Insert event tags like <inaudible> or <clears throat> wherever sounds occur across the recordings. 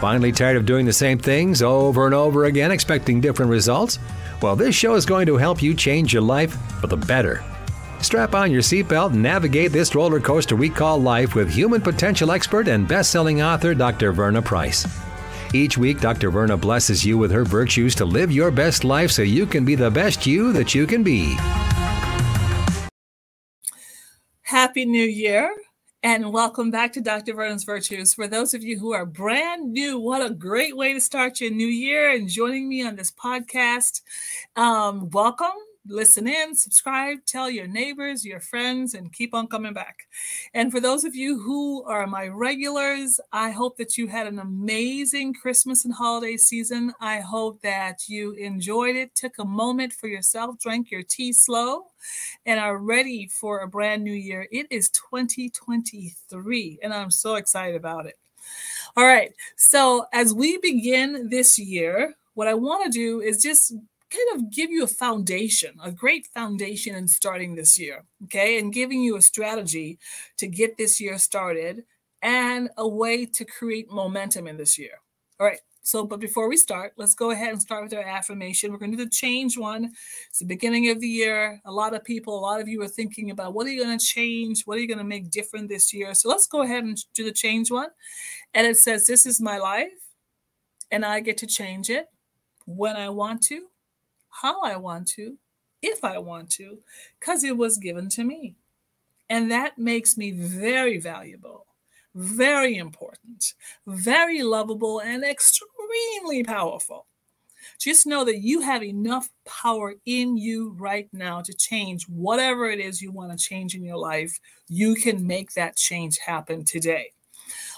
Finally tired of doing the same things over and over again, expecting different results? Well, this show is going to help you change your life for the better. Strap on your seatbelt and navigate this roller coaster we call life with human potential expert and best selling author Dr. Verna Price. Each week, Dr. Verna blesses you with her virtues to live your best life so you can be the best you that you can be. Happy New Year and welcome back to Dr. Verna's Virtues. For those of you who are brand new, what a great way to start your new year and joining me on this podcast. Um, welcome listen in, subscribe, tell your neighbors, your friends, and keep on coming back. And for those of you who are my regulars, I hope that you had an amazing Christmas and holiday season. I hope that you enjoyed it, took a moment for yourself, drank your tea slow, and are ready for a brand new year. It is 2023, and I'm so excited about it. All right, so as we begin this year, what I want to do is just kind of give you a foundation, a great foundation in starting this year, okay, and giving you a strategy to get this year started and a way to create momentum in this year. All right. So, but before we start, let's go ahead and start with our affirmation. We're going to do the change one. It's the beginning of the year. A lot of people, a lot of you are thinking about what are you going to change? What are you going to make different this year? So, let's go ahead and do the change one. And it says, This is my life, and I get to change it when I want to how I want to, if I want to, because it was given to me. And that makes me very valuable, very important, very lovable, and extremely powerful. Just know that you have enough power in you right now to change whatever it is you want to change in your life. You can make that change happen today.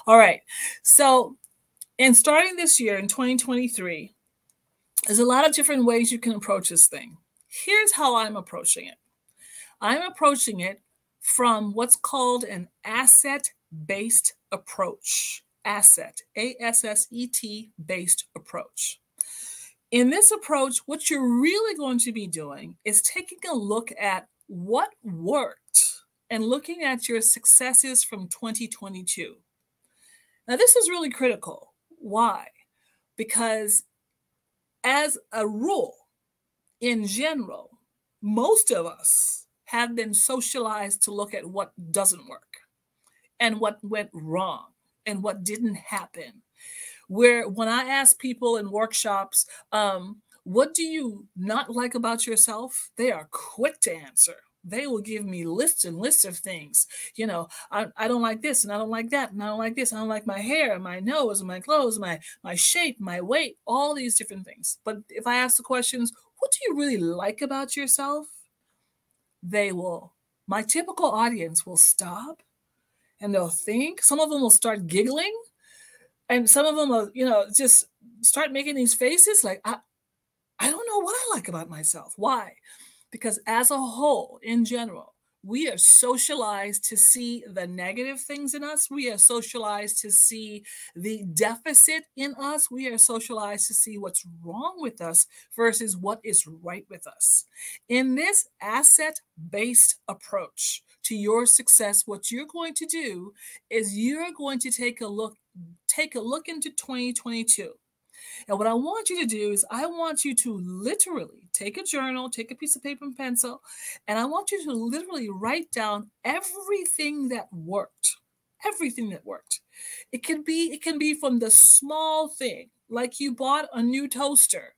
All right. So, in starting this year in 2023, there's a lot of different ways you can approach this thing. Here's how I'm approaching it I'm approaching it from what's called an asset based approach. Asset, A S S E T based approach. In this approach, what you're really going to be doing is taking a look at what worked and looking at your successes from 2022. Now, this is really critical. Why? Because as a rule, in general, most of us have been socialized to look at what doesn't work and what went wrong and what didn't happen. Where when I ask people in workshops, um, what do you not like about yourself? They are quick to answer they will give me lists and lists of things. You know, I, I don't like this and I don't like that and I don't like this. I don't like my hair, my nose, my clothes, my my shape, my weight, all these different things. But if I ask the questions, what do you really like about yourself? They will, my typical audience will stop and they'll think. Some of them will start giggling. And some of them will, you know, just start making these faces like, I, I don't know what I like about myself. Why? Because as a whole, in general, we are socialized to see the negative things in us. We are socialized to see the deficit in us. We are socialized to see what's wrong with us versus what is right with us. In this asset based approach to your success, what you're going to do is you're going to take a look take a look into 2022 and what I want you to do is, I want you to literally take a journal, take a piece of paper and pencil, and I want you to literally write down everything that worked. Everything that worked. It can be, it can be from the small thing, like you bought a new toaster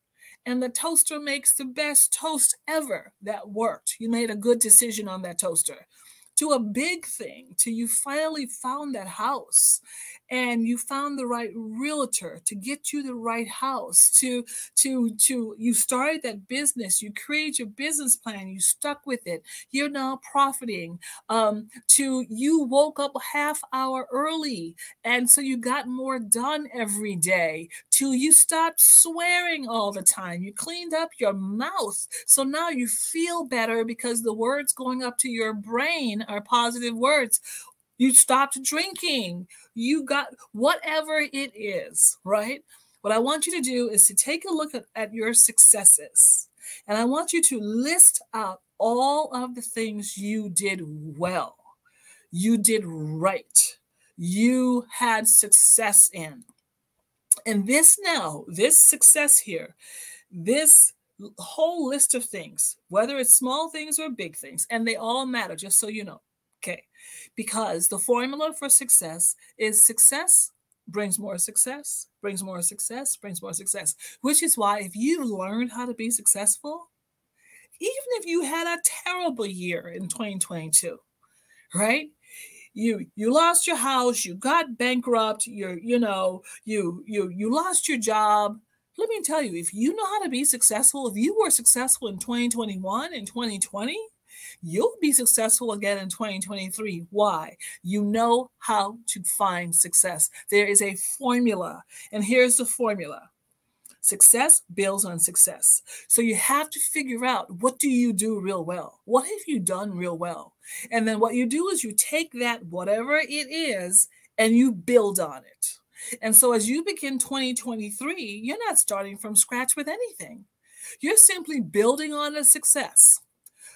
and the toaster makes the best toast ever that worked. You made a good decision on that toaster to a big thing till you finally found that house and you found the right realtor to get you the right house to to to you started that business you created your business plan you stuck with it. You're now profiting um, to you woke up half hour early and so you got more done every day to you stopped swearing all the time you cleaned up your mouth. So now you feel better because the words going up to your brain are positive words you stopped drinking, you got whatever it is, right? What I want you to do is to take a look at, at your successes. And I want you to list out all of the things you did well, you did right, you had success in. And this now, this success here, this whole list of things, whether it's small things or big things, and they all matter, just so you know. Okay. Because the formula for success is success brings more success, brings more success, brings more success, which is why if you learned how to be successful, even if you had a terrible year in 2022, right? You you lost your house, you got bankrupt, you're you know, you you you lost your job. Let me tell you, if you know how to be successful, if you were successful in 2021 and 2020, you'll be successful again in 2023. Why? You know how to find success. There is a formula, and here's the formula. Success builds on success. So you have to figure out what do you do real well? What have you done real well? And then what you do is you take that whatever it is and you build on it. And so as you begin 2023, you're not starting from scratch with anything. You're simply building on a success.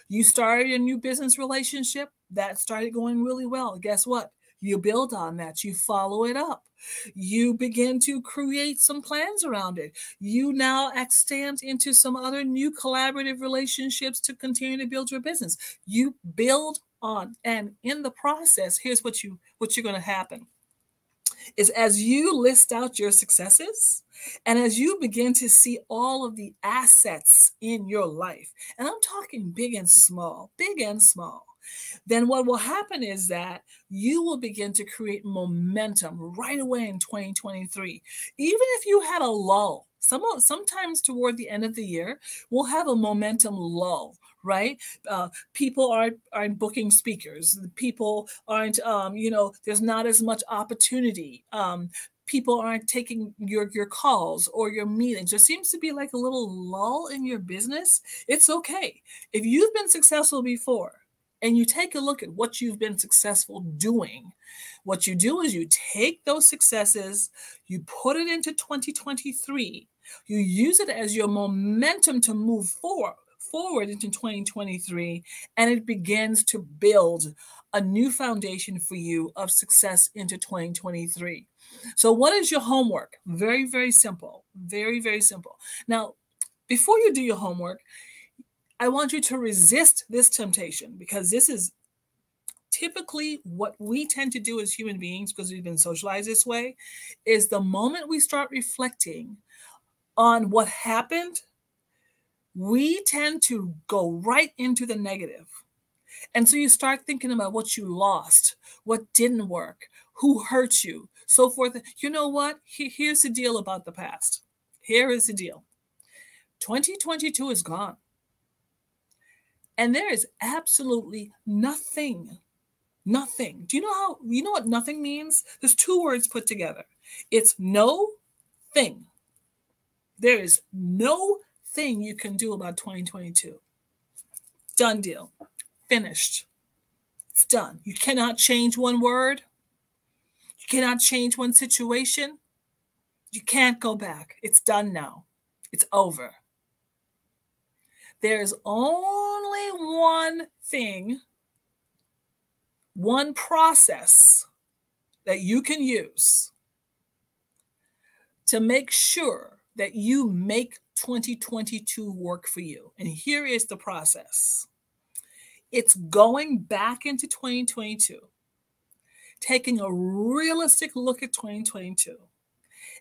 You started a new business relationship, that started going really well. Guess what? You build on that, you follow it up. You begin to create some plans around it. You now extend into some other new collaborative relationships to continue to build your business. You build on and in the process, here's what you what you're going to happen is as you list out your successes and as you begin to see all of the assets in your life, and I'm talking big and small, big and small, then what will happen is that you will begin to create momentum right away in 2023. Even if you had a lull, some, sometimes toward the end of the year, we'll have a momentum lull right? Uh, people aren't aren't booking speakers. People aren't, um, you know, there's not as much opportunity. Um, people aren't taking your your calls or your meetings. There seems to be like a little lull in your business. It's okay if you've been successful before. And you take a look at what you've been successful doing. What you do is you take those successes, you put it into 2023, you use it as your momentum to move forward forward into 2023 and it begins to build a new foundation for you of success into 2023. So, what is your homework? Very, very simple. Very, very simple. Now, before you do your homework, I want you to resist this temptation because this is typically what we tend to do as human beings because we've been socialized this way is the moment we start reflecting on what happened we tend to go right into the negative. And so you start thinking about what you lost, what didn't work, who hurt you, so forth. You know what? Here's the deal about the past. Here is the deal 2022 is gone. And there is absolutely nothing, nothing. Do you know how, you know what nothing means? There's two words put together it's no thing. There is no thing you can do about 2022. Done deal. Finished. It's done. You cannot change one word. You cannot change one situation. You can't go back. It's done now. It's over. There's only one thing, one process that you can use to make sure that you make 2022 work for you. And here is the process it's going back into 2022, taking a realistic look at 2022,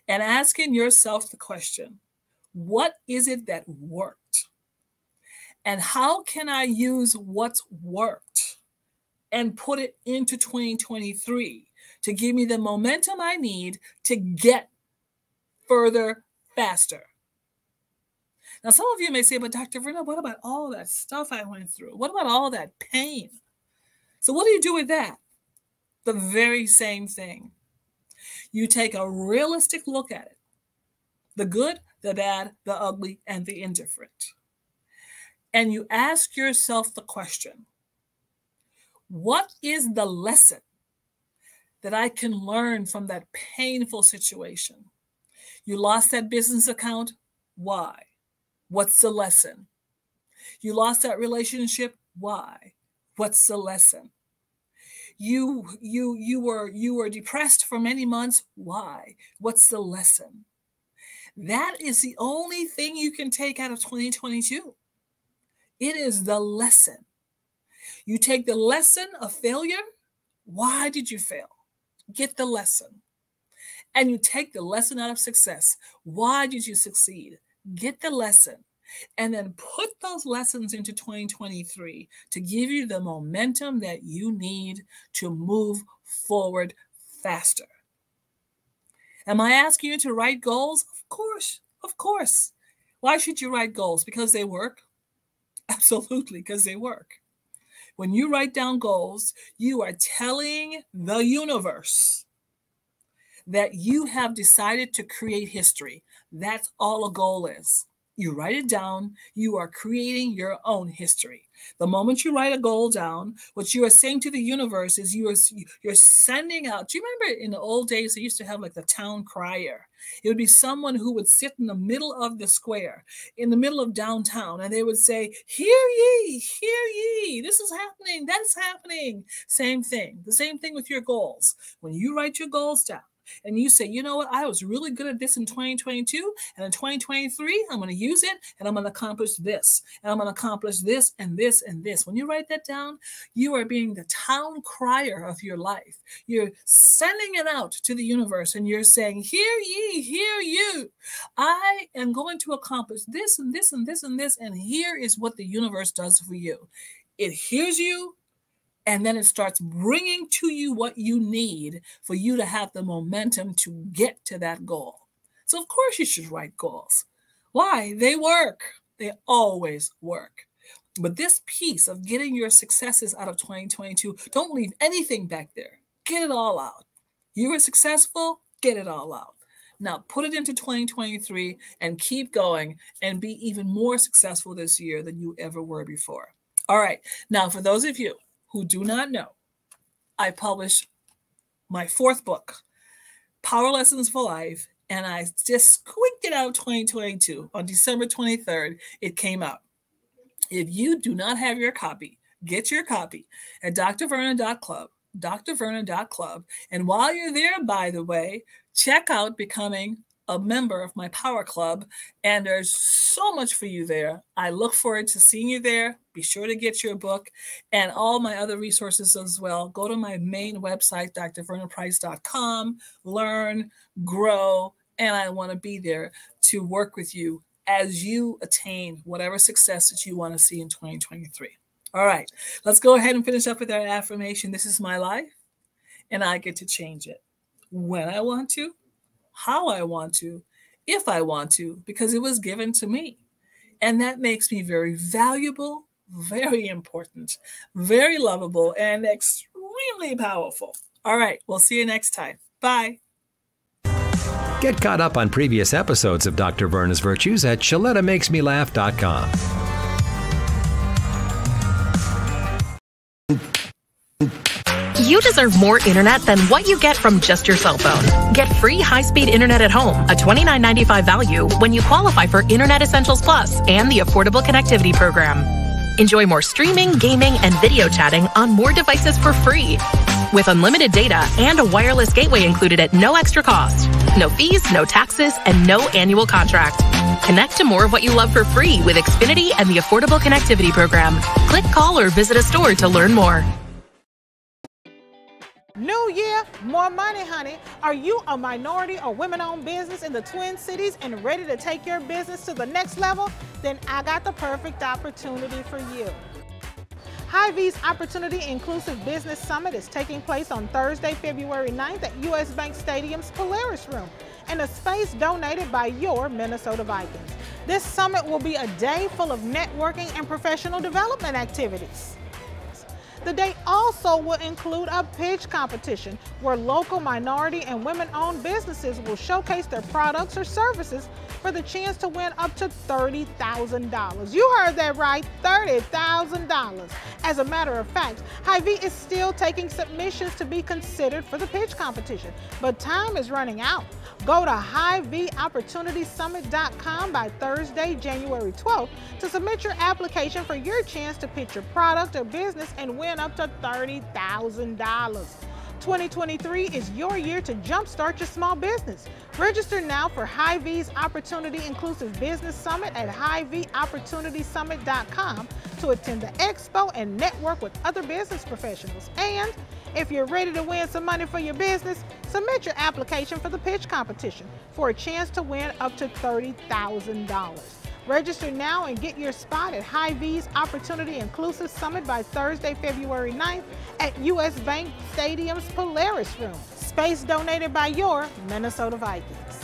and asking yourself the question what is it that worked? And how can I use what's worked and put it into 2023 to give me the momentum I need to get further faster? Now, some of you may say, but Dr. Verna, what about all that stuff I went through? What about all that pain? So, what do you do with that? The very same thing. You take a realistic look at it the good, the bad, the ugly, and the indifferent. And you ask yourself the question what is the lesson that I can learn from that painful situation? You lost that business account. Why? What's the lesson? You lost that relationship. Why? What's the lesson? You you you were you were depressed for many months. Why? What's the lesson? That is the only thing you can take out of 2022. It is the lesson. You take the lesson of failure. Why did you fail? Get the lesson. And you take the lesson out of success. Why did you succeed? Get the lesson. And then put those lessons into 2023 to give you the momentum that you need to move forward faster. Am I asking you to write goals? Of course, of course. Why should you write goals? Because they work? <laughs> Absolutely, because they work. When you write down goals, you are telling the universe that you have decided to create history. That's all a goal is. You write it down, you are creating your own history. The moment you write a goal down, what you are saying to the universe is you are you're sending out. Do you remember in the old days they used to have like the town crier? It would be someone who would sit in the middle of the square, in the middle of downtown, and they would say, Hear ye, hear ye, this is happening, that's happening. Same thing. The same thing with your goals. When you write your goals down, and you say, you know what, I was really good at this in 2022, and in 2023, I'm going to use it and I'm going to accomplish this, and I'm going to accomplish this and this and this. When you write that down, you are being the town crier of your life. You're sending it out to the universe and you're saying, Hear ye, hear you. I am going to accomplish this and this and this and this, and here is what the universe does for you. It hears you, and then it starts bringing to you what you need for you to have the momentum to get to that goal. So, of course, you should write goals. Why? They work, they always work. But this piece of getting your successes out of 2022, don't leave anything back there. Get it all out. You were successful, get it all out. Now put it into 2023 and keep going and be even more successful this year than you ever were before. All right. Now, for those of you who do not know, I published my fourth book, Power Lessons for Life, and I just squeaked it out 2022. On December 23rd, it came out. If you do not have your copy, get your copy at drverna.club, drverna.club. And while you're there, by the way, check out becoming a member of my Power Club, and there's so much for you there. I look forward to seeing you there. Be sure to get your book and all my other resources as well. Go to my main website, drvernaprice.com, learn, grow, and I want to be there to work with you as you attain whatever success that you want to see in 2023. All right, let's go ahead and finish up with our affirmation. This is my life, and I get to change it when I want to how I want to, if I want to, because it was given to me. And that makes me very valuable, very important, very lovable, and extremely powerful. All right, we'll see you next time. Bye. Get caught up on previous episodes of Dr. Verna's Virtues at ShelettaMakesMeLaugh.com. You deserve more internet than what you get from just your cell phone. Get free high-speed internet at home, a $29.95 value when you qualify for Internet Essentials Plus and the Affordable Connectivity Program. Enjoy more streaming, gaming, and video chatting on more devices for free. With unlimited data and a wireless gateway included at no extra cost. No fees, no taxes, and no annual contract. Connect to more of what you love for free with Xfinity and the Affordable Connectivity Program. Click, call, or visit a store to learn more. New year, more money, honey. Are you a minority or women owned business in the Twin Cities and ready to take your business to the next level? Then I got the perfect opportunity for you. Hy-Vee's Opportunity Inclusive Business Summit is taking place on Thursday, February 9th at US Bank Stadium's Polaris Room in a space donated by your Minnesota Vikings. This summit will be a day full of networking and professional development activities. The day also will include a pitch competition where local minority and women-owned businesses will showcase their products or services for the chance to win up to $30,000. You heard that right, $30,000. As a matter of fact, Hy-Vee is still taking submissions to be considered for the pitch competition, but time is running out. Go to HyVeeOpportunitySummit.com by Thursday, January 12th to submit your application for your chance to pitch your product or business and win up to $30,000. 2023 is your year to jumpstart your small business. Register now for Hy-Vee's Opportunity Inclusive Business Summit at HyVeeOpportunitySummit.com to attend the expo and network with other business professionals. And if you're ready to win some money for your business, submit your application for the pitch competition for a chance to win up to $30,000. Register now and get your spot at Hy-Vee's Opportunity Inclusive Summit by Thursday, February 9th at US Bank Stadium's Polaris Room. Space donated by your Minnesota Vikings.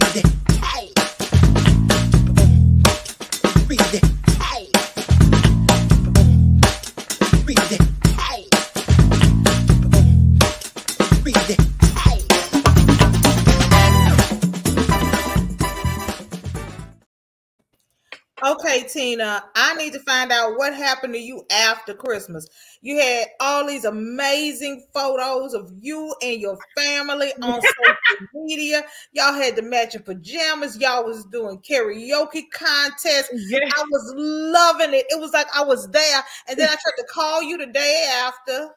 Okay, Tina, I need to find out what happened to you after Christmas. You had all these amazing photos of you and your family on <laughs> social media. Y'all had the matching pajamas. Y'all was doing karaoke contests. Yeah. I was loving it. It was like I was there. And then I tried to call you the day after.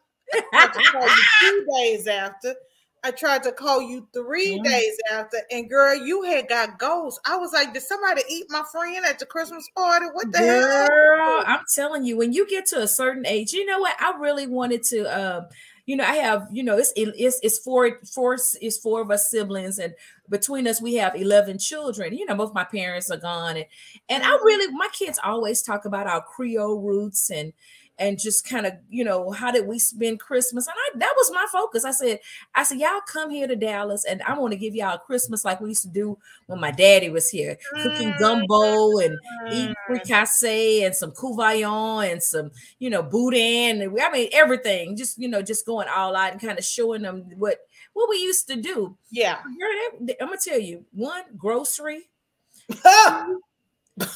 I tried to call you two days after. I tried to call you 3 Mhm. days after, and girl, you had got ghosts. I was like, did somebody eat my friend at the Christmas party? What the hell? Girl, I'm telling you, when you get to a certain age, you know what? I really wanted to. Um, you know, I have, you know, it's it's it's four four it's four of us siblings, and between us we have eleven children. You know, both my parents are gone, and and I really my kids always talk about our Creole roots and and just kind of you know how did we spend Christmas, and I that was my focus. I said I said y'all come here to Dallas, and I want to give y'all a Christmas like we used to do when my daddy was here, cooking gumbo and eat mm-hmm. fricassee and some couvaillon and some, you know, boudin. And I mean, everything. Just you know, just going all out and kind of showing them what what we used to do. Yeah. I'm gonna tell you, one grocery. <laughs>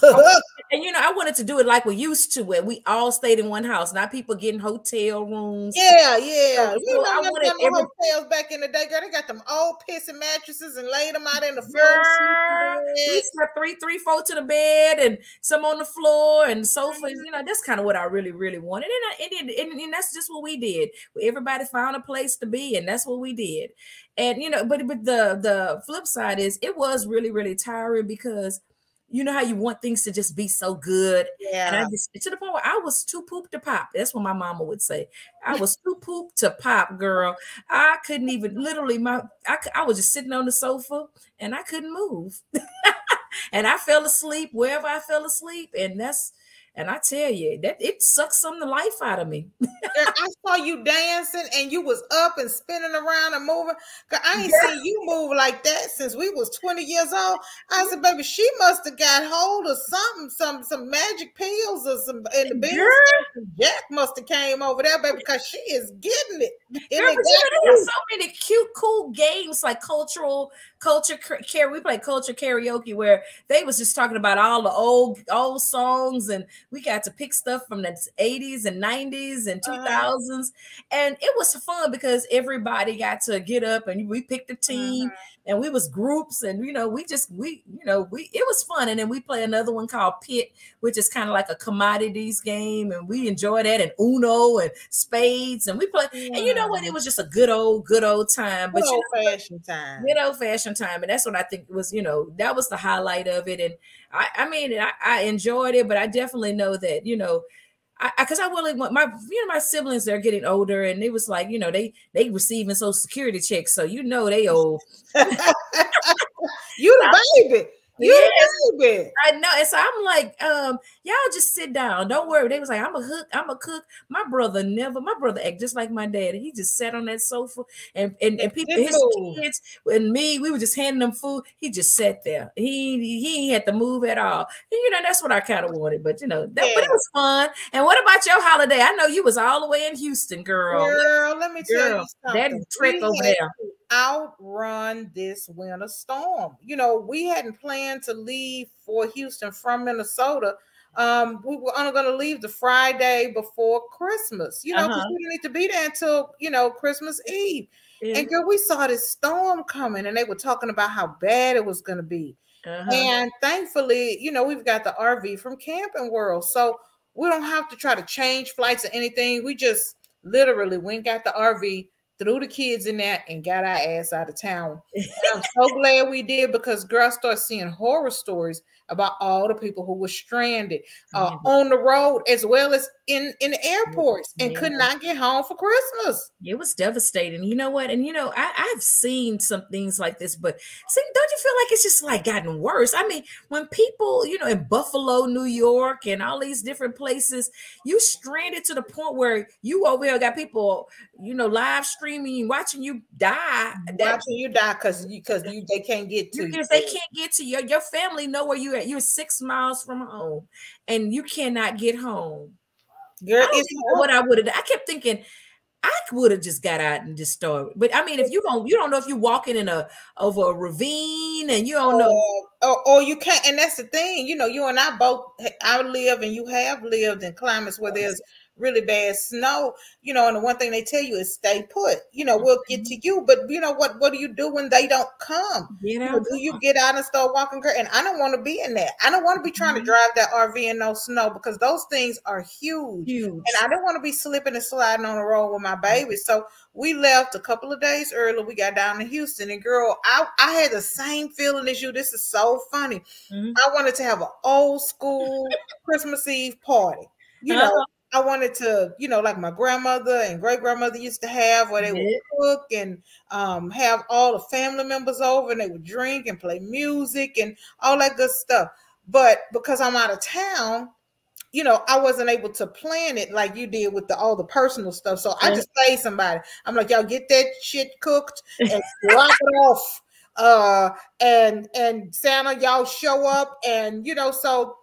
Oh, <laughs> and you know, I wanted to do it like we used to, where we all stayed in one house, not people getting hotel rooms. Yeah, yeah. So, You I know, them wanted them every- hotels back in the day, girl. They got them old pissy mattresses and laid them out in the floor. We slept three, three, four to the bed, and some on the floor and sofas. Mm-hmm. You know, that's kind of what I really, really wanted, and, I, and, and, and that's just what we did. Everybody found a place to be, and that's what we did. And you know, but but the the flip side is it was really, really tiring because you know how you want things to just be so good, and I Yeah. just to the point where I was too poop to pop. That's what my mama would say. I was too poop to pop, girl. I couldn't even literally my I, I was just sitting on the sofa and I couldn't move. <laughs> and I fell asleep wherever I fell asleep. And that's and I tell you that it sucks some of the life out of me. I saw you dancing and you was up and spinning around and moving. Girl, I ain't seen you move like that since we was 20 years old. I said, baby, she must have got hold of something, some some magic pills or some in the Girl. business. Jack must have came over there, baby, because she is getting it. Girl, it but you know, so many cute, cool games like cultural culture care. We played culture karaoke where they was just talking about all the old old songs, and we got to pick stuff from the 80s and 90s and Uh-huh. 2000s. And it was fun because everybody got to get up and we picked a team and we was groups and you know we just we you know we it was fun and then we play another one called pit which is kind of like a commodities game and we enjoy that and uno and spades and we play and you know what it was just a good old good old time but Good you old know fashioned time. good old fashioned time and that's what i think was you know that was the highlight of it and i i mean i, I enjoyed it but i definitely know that you know I because I, really want my you know my siblings they're getting older and it was like you know they they receiving social security checks so you know they old <laughs> you the baby. You baby. I know. And so I'm like, um, y'all just sit down. Don't worry. They was like, I'm a hook, I'm a cook. My brother never, my brother act just like my dad. He just sat on that sofa and and, and people, his kids and me, we were just handing them food. He just sat there. He he had to move at all. And, you know, that's what I kind of wanted. But you know, that but it was fun. And what about your holiday? I know you was all the way in Houston, girl. Girl, let me tell Girl, you that something. trek We over there. Outrun this winter storm. You know, we hadn't planned to leave for Houston from Minnesota. Um, we were only going to leave the Friday before Christmas. You know, because Uh-huh. we didn't need to be there until you know Christmas Eve. Yeah. And girl, we saw this storm coming, and they were talking about how bad it was going to be. Uh-huh. And thankfully, you know, we've got the RV from Camping World. So we don't have to try to change flights or anything. We just literally went got the RV, threw the kids in there, and got our ass out of town. <laughs> And I'm so glad we did because girls start seeing horror stories about all the people who were stranded uh, on the road as well as in in the airports and could not get home for Christmas. It was devastating. You know what? And you know, I, I've seen some things like this, but see, don't you feel like it's just like gotten worse? I mean, when people, you know, in Buffalo, New York, and all these different places, you stranded to the point where you over here got people, you know, live screaming, watching you die. Watching you die because because you they can't get to you. Because they can't get to you. Your family know where you at. You're six miles from home, and you cannot get home. Girl, I what I would have. I kept thinking, I would have just got out and just started. But I mean, if you don't, you don't know if you're walking in a over a ravine and you don't know, or, or, you can't. And that's the thing, you know, you and I both. I live and you have lived in climates where there's really bad snow, you know, and the one thing they tell you is stay put. You know, we'll get mm-hmm. to you, but you know what? What do you do when they don't come? You know, do you get out and start walking? And I don't want to be in that. I don't want to be trying mm-hmm. to drive that RV in no snow because those things are huge. huge. And I don't want to be slipping and sliding on the road with my baby. So we left a couple of days early. We got down to Houston, and girl, I, I had the same feeling as you. This is so funny. Mm-hmm. I wanted to have an old school <laughs> Christmas Eve party. You know, uh-huh. I wanted to, you know, like my grandmother and great grandmother used to have, where they yeah. would cook and um, have all the family members over and they would drink and play music and all that good stuff. But because I'm out of town, you know, I wasn't able to plan it like you did with the all the personal stuff. So I just paid somebody. I'm like, y'all get that shit cooked <laughs> and drop it off. Uh and and Santa, y'all show up and you know, so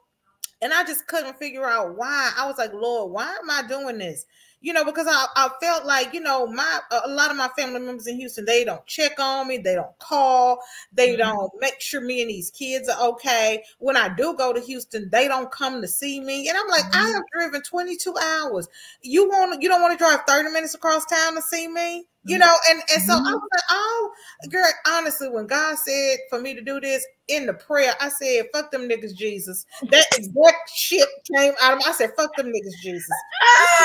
and I just couldn't figure out why. I was like, Lord, why am I doing this? You know, because I, I felt like, you know, my a lot of my family members in Houston, they don't check on me, they don't call, they mm-hmm. don't make sure me and these kids are okay. When I do go to Houston, they don't come to see me. And I'm like, mm-hmm. I have driven 22 hours. You want you don't want to drive 30 minutes across town to see me? You know, and and so mm-hmm. I was like, oh, girl, honestly, when God said for me to do this in the prayer, I said, fuck them niggas, Jesus. That exact shit came out of me. I said, fuck them niggas, Jesus.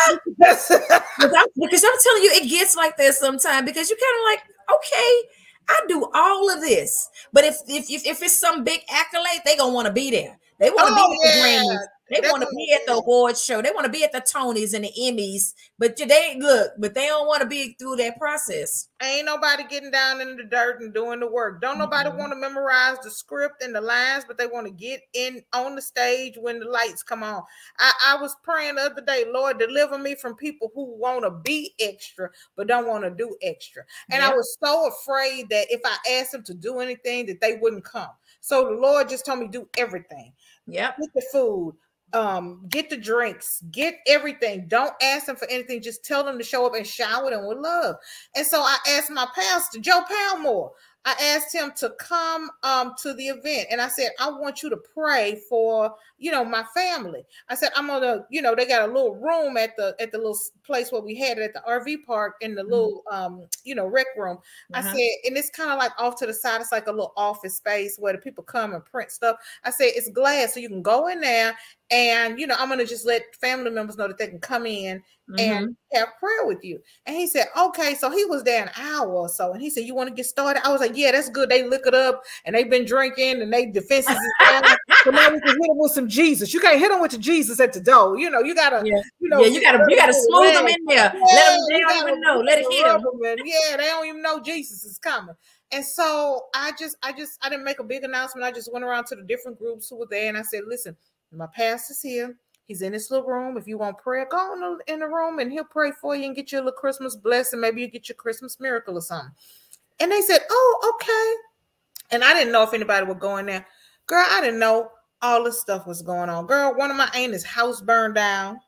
<laughs> because, I'm, because I'm telling you, it gets like that sometimes because you kind of like, okay, I do all of this, but if if if, if it's some big accolade, they gonna want to be there. They want to oh, be at the Grammys. They want to be at the awards show. They want to be at the Tonys and the Emmys. But they look, but they don't want to be through that process. Ain't nobody getting down in the dirt and doing the work. Don't nobody mm-hmm. want to memorize the script and the lines, but they want to get in on the stage when the lights come on. I, I was praying the other day, Lord, deliver me from people who want to be extra but don't want to do extra. And yep. I was so afraid that if I asked them to do anything, that they wouldn't come. So the Lord just told me do everything. Yeah. Get the food, um, get the drinks, get everything. Don't ask them for anything. Just tell them to show up and shower them with love. And so I asked my pastor, Joe Palmore, I asked him to come um, to the event and I said, I want you to pray for, you know, my family. I said, I'm gonna, you know, they got a little room at the at the little place where we had it at the RV park in the mm-hmm. little um, you know, rec room. Uh-huh. I said, and it's kind of like off to the side, it's like a little office space where the people come and print stuff. I said, it's glass, so you can go in there and you know, I'm gonna just let family members know that they can come in mm-hmm. and have prayer with you. And he said, Okay, so he was there an hour or so, and he said, You want to get started? I was like, Yeah, that's good. They look it up and they've been drinking and they defenses is down. so now we can hit them with some Jesus. You can't hit them with the Jesus at the door. You know, you gotta, yeah. you know, yeah, you gotta, you gotta smooth them in there. Yeah, Let them, they don't even know. Let it hit them. Yeah, they don't even know Jesus is coming. And so I just, I just, I didn't make a big announcement. I just went around to the different groups who were there and I said, listen, my pastor's here. He's in this little room. If you want prayer, go in the, in the room and he'll pray for you and get you a little Christmas blessing. Maybe you get your Christmas miracle or something. And they said, Oh, okay. And I didn't know if anybody would go in there. Girl, I didn't know all this stuff was going on. Girl, one of my aunt's house burned down.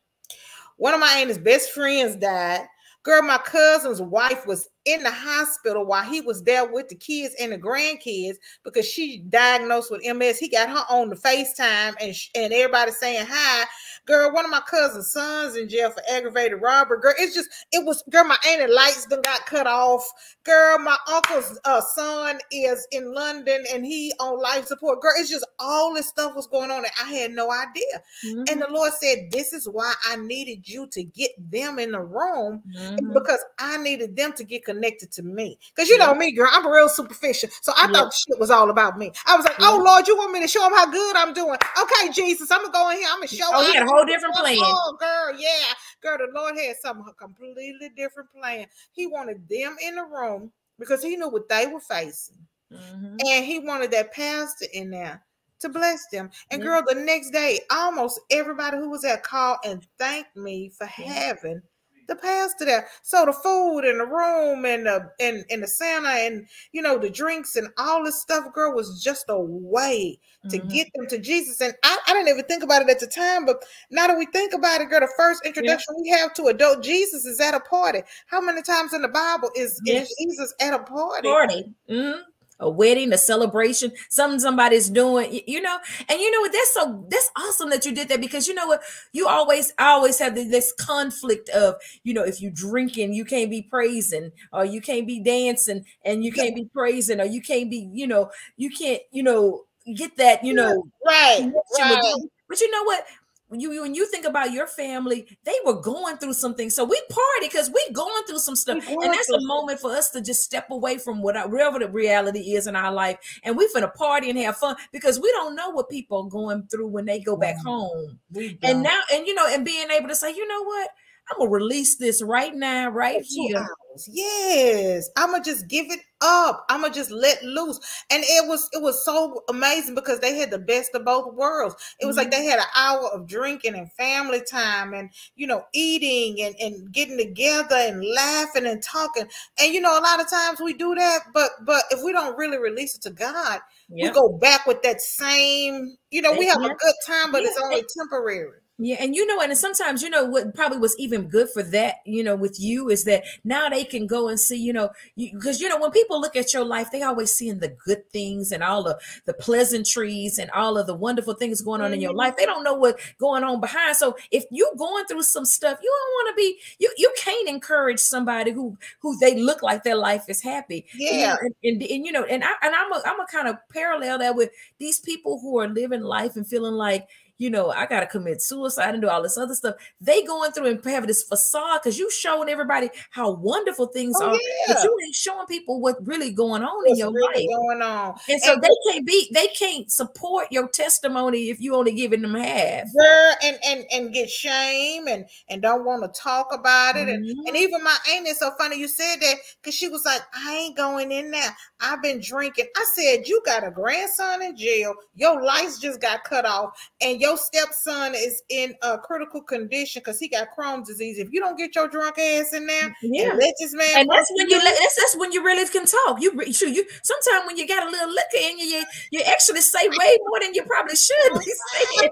One of my aunt's best friends died. Girl, my cousin's wife was in the hospital while he was there with the kids and the grandkids because she diagnosed with MS. He got her on the FaceTime and, and everybody saying hi. Girl, one of my cousin's sons in jail for aggravated robbery. Girl, it's just, it was, girl, my auntie lights then got cut off. Girl, my uncle's uh, son is in London and he on life support. Girl, it's just all this stuff was going on and I had no idea. Mm-hmm. And the Lord said, This is why I needed you to get them in the room mm-hmm. because I needed them to get connected to me. Because you yeah. know me, girl, I'm real superficial. So I yeah. thought shit was all about me. I was like, Oh Lord, you want me to show them how good I'm doing? Okay, Jesus, I'm gonna go in here. I'm gonna show. Oh, had a whole different plan. Oh, girl, yeah, girl, the Lord had something completely different plan. He wanted them in the room because he knew what they were facing. Mm-hmm. And he wanted that pastor in there to bless them. And girl, the next day, almost everybody who was at call and thanked me for having the pastor there. So the food and the room and the and, and the Santa and you know the drinks and all this stuff, girl, was just a way to mm-hmm. get them to Jesus. And I, I, didn't even think about it at the time, but now that we think about it, girl, the first introduction yeah. we have to adult Jesus is at a party. How many times in the Bible is, yes. is Jesus at a party? Party. Mm-hmm a wedding, a celebration, something somebody's doing, you know. And you know what? That's so that's awesome that you did that because you know what? You always I always have this conflict of, you know, if you drinking, you can't be praising, or you can't be dancing, and you can't be praising, or you can't be, you know, you can't, you know, get that, you know, right, right. But you know what? You when you think about your family, they were going through something. So we party because we going through some stuff, and that's a moment for us to just step away from whatever the reality is in our life, and we finna party and have fun because we don't know what people are going through when they go back home. And now, and you know, and being able to say, you know what, I'm gonna release this right now, right here. Yes, I'm gonna just give it up. I'm gonna just let loose. And it was it was so amazing because they had the best of both worlds. It was mm-hmm. like they had an hour of drinking and family time and you know eating and, and getting together and laughing and talking. And you know, a lot of times we do that, but but if we don't really release it to God, yep. we go back with that same, you know, we have a good time, but yeah. it's only temporary. Yeah, and you know, and sometimes you know what probably was even good for that, you know, with you is that now they can go and see, you know, because you, you, know when people look at your life, they always seeing the good things and all of the pleasantries and all of the wonderful things going on mm-hmm. in your life. They don't know what going on behind. So if you going through some stuff, you don't want to be you you can't encourage somebody who who they look like their life is happy. Yeah, know, and, and, and, you know, and I and I'm a I'm a kind of parallel that with these people who are living life and feeling like you know, I gotta commit suicide and do all this other stuff. They going through and have this facade because you showing everybody how wonderful things oh, are, yeah. but you ain't showing people what really going on What's in your really life. Going on, and so and they can't be, they can't support your testimony if you only giving them half. Girl, and and and get shame and and don't want to talk about it, mm-hmm. and and even my aunt is so funny. You said that because she was like, I ain't going in there. I've been drinking. I said, you got a grandson in jail. Your lights just got cut off, and your your stepson is in a critical condition because he got Crohn's disease. If you don't get your drunk ass in there, yeah, and let this man, and that's when you that's, that's when you really can talk. You shoot you sometimes when you got a little liquor in you, you, you actually say way more than you probably should be <laughs> saying.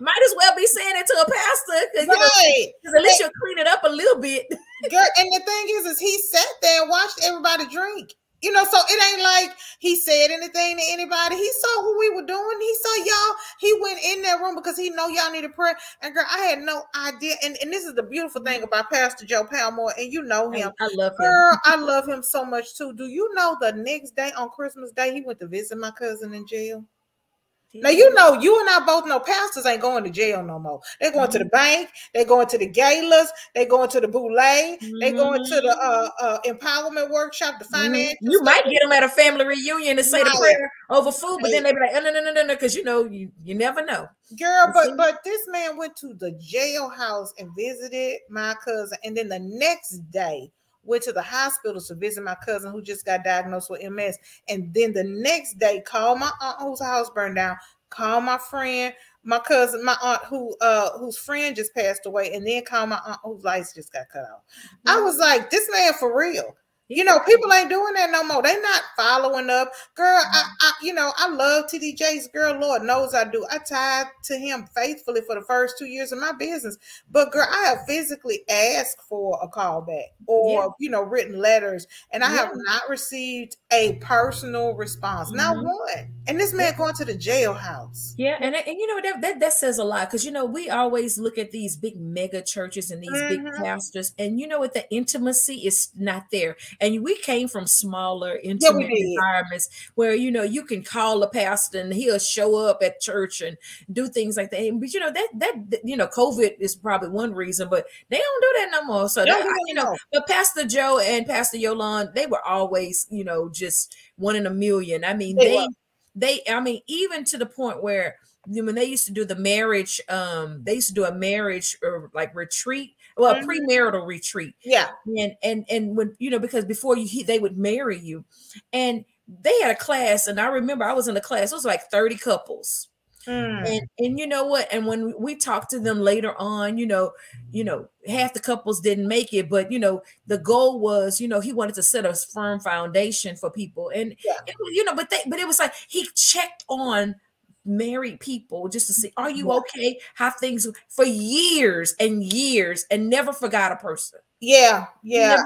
Might as well be saying it to a pastor, right? You know, at least you'll clean it up a little bit. Girl, and the thing is, is he sat there and watched everybody drink. You know, so it ain't like he said anything to anybody. He saw what we were doing. He saw y'all. He went in that room because he know y'all need needed prayer. And girl, I had no idea. And, and this is the beautiful thing about Pastor Joe Palmore, and you know him. I, I love him. Girl, I love him so much too. Do you know the next day on Christmas Day he went to visit my cousin in jail? Now you know you and I both know pastors ain't going to jail no more. They're going mm-hmm. to the bank. They're going to the galas. They're going to the boule. Mm-hmm. They're going to the uh, uh, empowerment workshop, the finance. Mm-hmm. You might get them at a family reunion to say right. the prayer over food, but then they be like, oh, no, no, no, no, no, because you know you you never know. Girl, but but this man went to the jailhouse and visited my cousin, and then the next day went to the hospital to visit my cousin who just got diagnosed with MS. And then the next day, called my aunt whose house burned down, called my friend, my cousin, my aunt who uh whose friend just passed away, and then called my aunt whose lights just got cut off. Mm-hmm. I was like, this man for real. You know, people ain't doing that no more. They not following up. Girl, I, I, you know, I love TD Jakes. Girl, Lord knows I do. I tied to him faithfully for the first two years of my business. But girl, I have physically asked for a callback or yeah. you know, written letters, and I yeah. have not received a personal response. Mm-hmm. Not one. And this man going to the jailhouse. Yeah, and and you know that that, that says a lot because you know we always look at these big mega churches and these mm-hmm. big pastors, and you know what? The intimacy is not there. And we came from smaller intimate yeah, environments where you know you can call a pastor and he'll show up at church and do things like that. But you know that that you know covid is probably one reason but they don't do that no more. So that, you know but pastor joe and pastor yolande they were always you know just one in a million. I mean they they, they i mean even to the point where when they used to do the marriage um they used to do a marriage or like retreat well mm-hmm. premarital retreat. Yeah. And and and when you know because before you they would marry you. And they had a class and i remember i was in a class it was like 30 couples Mm. And and you know what? And when we talked to them later on, you know, you know, half the couples didn't make it, but you know, the goal was, you know, he wanted to set a firm foundation for people. And Yeah. it you know, but they but it was like he checked on married people just to see, are you okay? How things for years and years and never forgot a person. Yeah, yeah.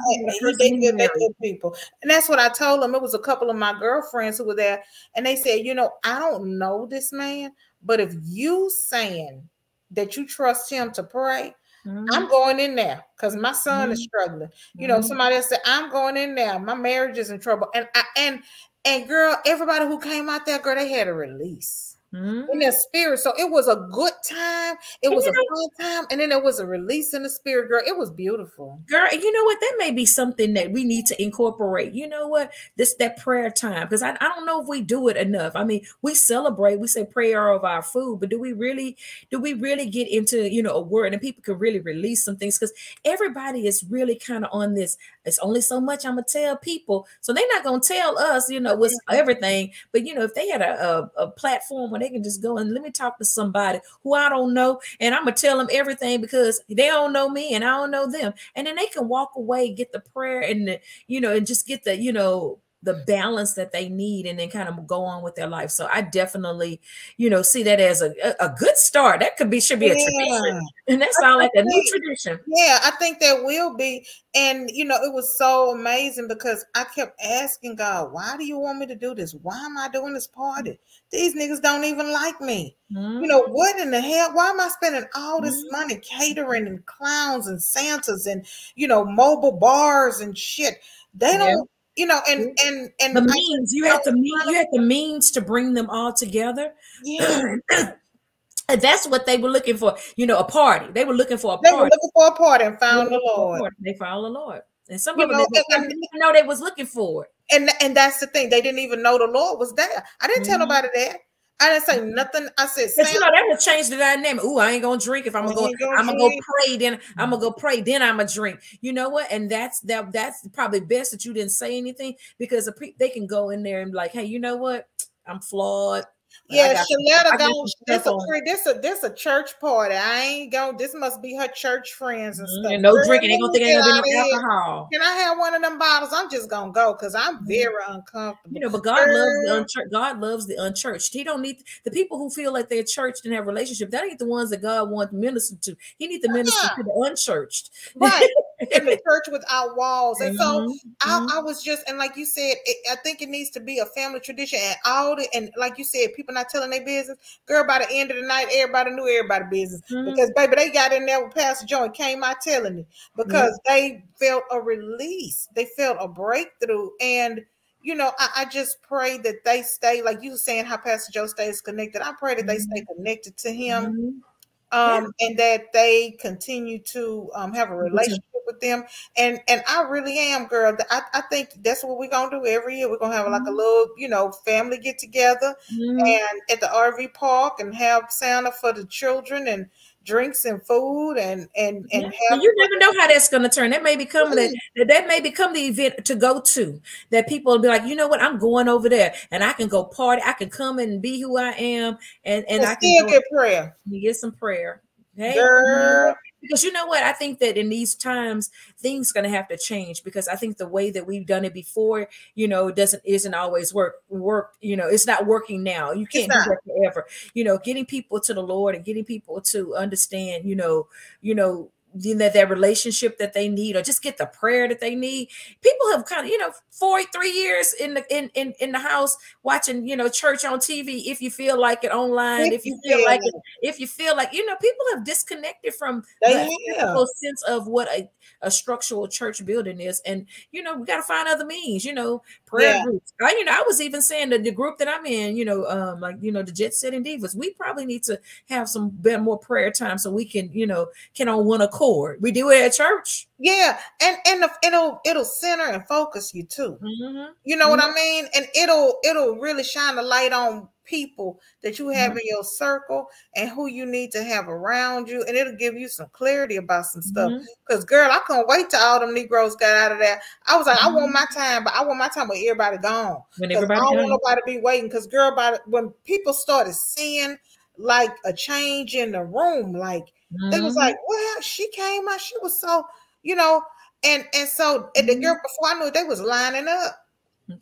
person They he they good people. And that's what I told them. It was a couple of my girlfriends who were there, and they said, you know, I don't know this man, but if you saying that you trust him to pray, I'm going in there because my son is struggling. You know, Mhm. somebody else said, I'm going in there. My marriage is in trouble. And I and and girl, everybody who came out there, girl, they had a release Mhm. in their spirit. So it was a good time. It was a fun time. And then there was a release in the spirit, girl. It was beautiful. girl you know what that may be something that we need to incorporate you know what this that prayer time because I, I don't know if we do it enough i mean we celebrate we say prayer of our food but do we really do we really get into you know a word and people can really release some things because everybody is really kind of on this it's only so much i'm gonna tell people so they're not gonna tell us you know what's everything but you know if they had a, a, a platform where they can just go and let me talk to somebody who i don't know and i'm gonna tell them everything because they don't know me and i don't know them. And then they can walk away get the prayer and the, you know and just get the you know the balance that they need and then kind of go on with their life so i definitely you know see that as a, a, a good start that could be should be a tradition and that sounds like a new tradition Yeah, I think that will be. And you know, it was so amazing because I kept asking God, why do you want me to do this? Why am I doing this party? These niggas don't even like me. You know, what in the hell? Why am I spending all this Mhm. money catering and clowns and Santas and you know, mobile bars and shit? They don't, you know, and and and the I- means you have the mean you have the means to bring them all together yeah, <clears throat> and that's what they were looking for you know a party they were looking for a they were party looking for a party and found the Lord. they found the lord and some You of them know, they, didn't even know they was looking for it And and that's the thing. They didn't even know the Lord was there. I didn't tell Mhm. nobody that. I didn't say nothing. I said, But you know that would change the dynamic. Ooh, I ain't gonna drink if I'm gonna go. gonna I'm gonna go pray. Then I'm gonna go pray. Then I'm gonna drink. You know what? And that's that. That's probably best that you didn't say anything because they can go in there and be like, hey, you know what? I'm flawed. But yeah, Sheletta got This a stuff on. free- this a this a church party. I ain't go. This must be her church friends and mm-hmm, stuff. And no Girl, drinking. They gonna think ain't gonna be no alcohol. Can I have one of them bottles? I'm just gonna go because I'm mm-hmm. very uncomfortable. You know, but God loves the Girl. unchurched. God loves the unchurched. He don't need the people who feel like they're churched and have relationship. That ain't the ones that God wants to minister to. He needs to minister Yeah. to the unchurched. right in the church without walls. And so Mhm, I, mhm. I was just and like you said, it, I think it needs to be a family tradition and all the and like you said, people not telling their business. Girl, by the end of the night, everybody knew everybody business Mhm. because baby, they got in there with Pastor Joe and came out telling it because they felt a release, they felt a breakthrough, and you know, I, I just pray that they stay like you were saying how Pastor Joe stays connected. I pray that they stay connected to him Mhm. Um, and that they continue to um, have a relationship with them. And and I really am, girl. I, I think that's what we're gonna do every year. We're gonna have like a Mhm. little, you know, family get together Mhm. and at the RV park and have Santa for the children and drinks and food and and and Yeah. have you never know how that's going to turn. That may become the that, that may become the event to go to. That people will be like, you know what, I'm going over there, and I can go party. I can come and be who I am, and and and I can get prayer. and get some prayer. Hey, Girl. Because you know what, I think that in these times things going to have to change because I think the way that we've done it before, you know, it doesn't isn't always work work. You know, it's not working now. You can't do that forever. You know, getting people to the Lord and getting people to understand. You know, you know you know that relationship that they need or just get the prayer that they need people have kind of you know four three years in the in, in in the house watching you know church on tv if you feel like it online if you feel like it if you feel like you know people have disconnected from They the sense of what a, a structural church building is and you know we got to find other means you know prayer Yeah. groups I, you know i was even saying that the group that i'm in you know um like you know the jet setting divas we probably need to have some more prayer time so we can you know can on one accord we do it at church Yeah, and and the, it'll it'll center and focus you too. Mhm. You know what I mean? And it'll it'll really shine a light on people that you have in your circle and who you need to have around you, and it'll give you some clarity about some stuff. Because girl, I couldn't wait till all them Negroes got out of there. I was like, I want Mhm. my time, but I want my time with everybody gone. when everybody I don't done. want nobody to be waiting. Because girl, by the, when people started seeing like a change in the room. Like mm-hmm. They was Mm-hmm. like, well, she came out, she was so, you know, and and so and the girl before I knew it, they was lining up.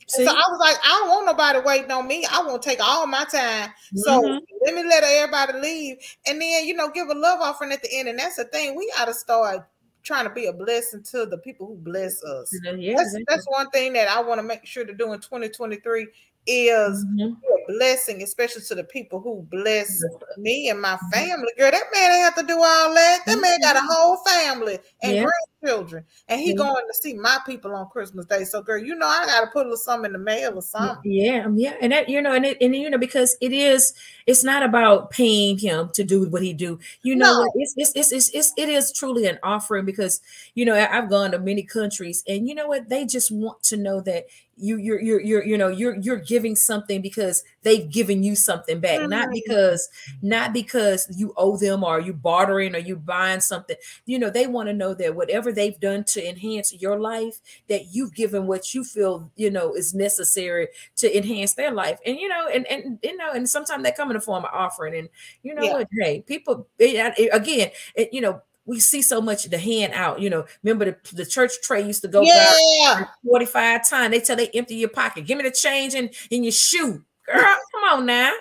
So I was like, I don't want nobody waiting on me. I want to take all my time. So Mhm. let me let everybody leave. And then, you know, give a love offering at the end. And that's the thing. We gotta start trying to be a blessing to the people who bless us. Yeah, That's that's one thing that I want to make sure to do in 2023 is Mhm. Blessing, especially to the people who bless me and my Mm-hmm. family. Girl, that man ain't have to do all that. That man got a whole family and Yeah. grandchildren, and he Yeah. going to see my people on Christmas Day. So, girl, you know I gotta put a little something in the mail or something. Yeah, um, yeah, and that you know, and it, and you know, because it is, it's not about paying him to do what he do. You know, No. it's, it's it's it's it's it is truly an offering because you know I've gone to many countries, and you know what, they just want to know that you you're you're you're you know you're you're giving something because they've given you something back, not Mhm. because not because you owe them or you bartering or you buying something. You know, they want to know that whatever they've done to enhance your life, that you've given what you feel you know is necessary to enhance their life. And you know and and you know and sometimes they come in the form of offering. And you know Yeah. what? Hey people it- it- again it, you know we see so much the hand out. You know remember the, the church tray used to go Yeah, 45 times. They tell they empty your pocket. Give me the change in in your shoe girl come on now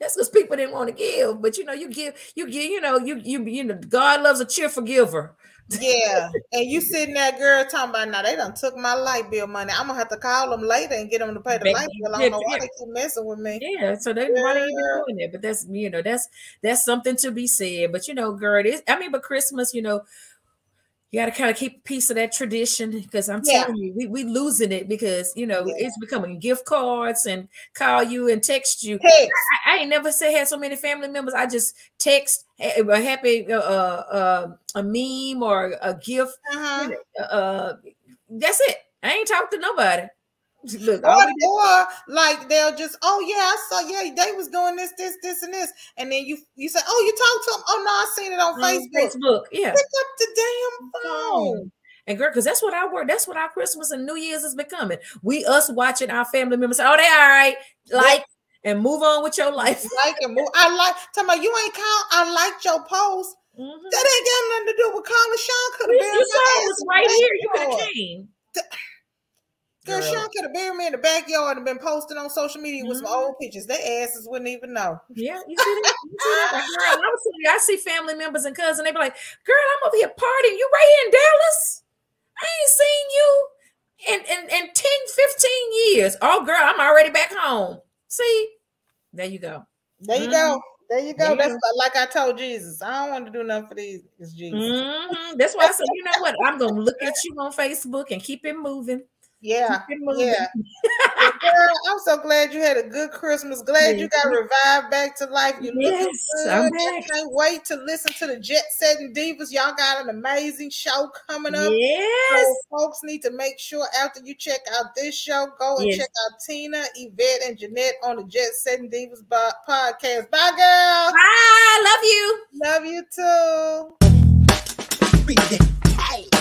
that's because people didn't want to give but you know you give you give you know you you you know god loves a cheerful giver yeah. <laughs> And you sitting there, girl, talking about now they done took my light bill money. I'm gonna have to call them later and get them to pay the light bill. I don't know why yeah. they keep messing with me. Yeah, so they why they even doing it? But that's you know that's that's something to be said. But you know, girl, it, I mean, but Christmas, you know, you got to kind of keep a piece of that tradition because I'm Yeah. telling you, we we losing it because you know Yeah. it's becoming gift cards and call you and text you. Text. I, I ain't never say had so many family members. I just text a a happy uh, uh a meme or a gift. Uh-huh. Uh, that's it. I ain't talked to nobody. Look, Or, or like they'll just, oh yeah, I saw, yeah, they was doing this, this, this, and this, and then you you say, oh, you talked to them. Oh no, I seen it on on Facebook. Facebook, yeah. Pick up the damn phone. And girl, because that's what our work, that's what our Christmas and New Year's is becoming. We us watching our family members say, Oh, they all right, like and move on with your life. Like and move. I like. Tell about you ain't count. I liked your post. Mhm. That ain't got nothing to do with calling. Sean could have been. you saw it was right here. You could have came. Girl. Sean could have buried me in the backyard and been posting on social media with some Mhm. old pictures. Their asses wouldn't even know. Yeah, you see that? You see that? Like, girl, I, was sitting there, I see family members and cousins. They be like, "Girl, I'm over here partying. You right here in Dallas? I ain't seen you in in, in 10, 15 years. Oh, girl, I'm already back home. See, there you go. There you Mhm. go. There you go. There That's go. like, I told Jesus. I don't want to do nothing for these. It's Jesus. Mhm. That's why I said, you know what? I'm gonna look at you on Facebook and keep it moving. Yeah. Keep it moving. Yeah. <laughs> Well, Girl, I'm so glad you had a good Christmas. Glad you got revived back to life. You're looking Yes, good. I'm back. can't wait to listen to the Jet Setting Divas. Y'all got an amazing show coming up. Yes. So folks need to make sure after you check out this show, go and Yes. check out Tina, Yvette, and Jeanette on the Jet Setting Divas podcast. Bye, girl. Bye. Love you. Love you too.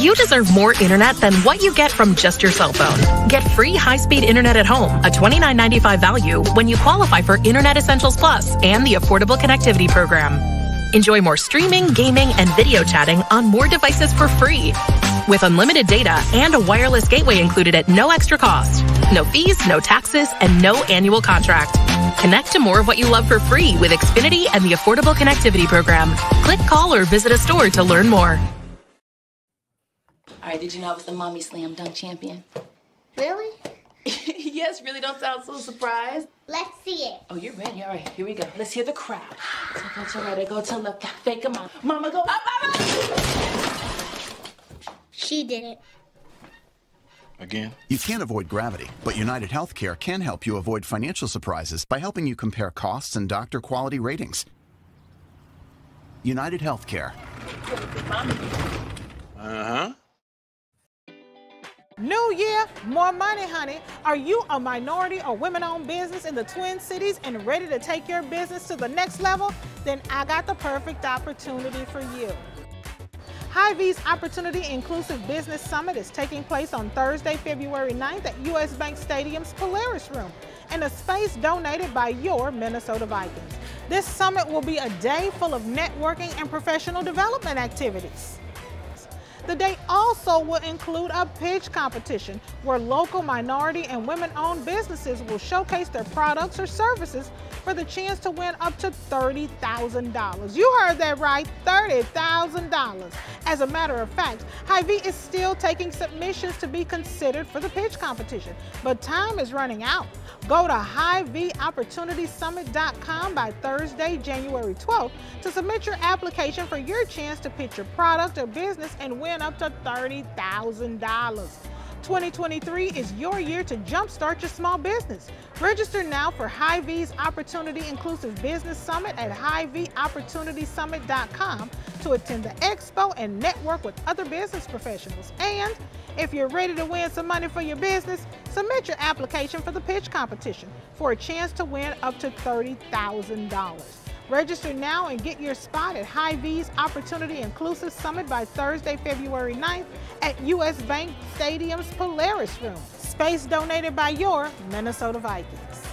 You deserve more internet than what you get from just your cell phone. Get free high-speed internet at home, a $29.95 value when you qualify for Internet Essentials Plus and the Affordable Connectivity Program. Enjoy more streaming, gaming, and video chatting on more devices for free. With unlimited data and a wireless gateway included at no extra cost. No fees, no taxes, and no annual contract. Connect to more of what you love for free with Xfinity and the Affordable Connectivity Program. Click, call, or visit a store to learn more. All right, did you know I was the mommy slam dunk champion? Really? <laughs> yes, really don't sound so surprised. Let's see it. Oh, you're ready. All right, here we go. Let's hear the crowd. So <sighs> go to right, I go to left, fake a mom. Mama go up, mama. She did it. Again? You can't avoid gravity, but United Healthcare can help you avoid financial surprises by helping you compare costs and doctor quality ratings. United Healthcare. Uh huh. New year, more money, honey. Are you a minority or women owned business in the Twin Cities and ready to take your business to the next level? Then I got the perfect opportunity for you. Hy-Vee's Opportunity Inclusive Business Summit is taking place on Thursday, February 9th at US Bank Stadium's Polaris Room in a space donated by your Minnesota Vikings. This summit will be a day full of networking and professional development activities. The day also will include a pitch competition where local minority and women owned businesses will showcase their products or services for the chance to win up to $30,000. You heard that right, $30,000. As a matter of fact, Hy-Vee is still taking submissions to be considered for the pitch competition, but time is running out. Go to HyVeeOpportunitySummit.com by Thursday, January 12th to submit your application for your chance to pitch your product or business and win up to $30,000. 2023 is your year to jumpstart your small business. Register now for Hy-Vee's Opportunity Inclusive Business Summit at HyVeeOpportunitySummit.com to attend the expo and network with other business professionals. And if you're ready to win some money for your business, submit your application for the pitch competition for a chance to win up to $30,000. Register now and get your spot at Hy-Vee's Opportunity Inclusive Summit by Thursday, February 9th at US Bank Stadium's Polaris Room. Space donated by your Minnesota Vikings.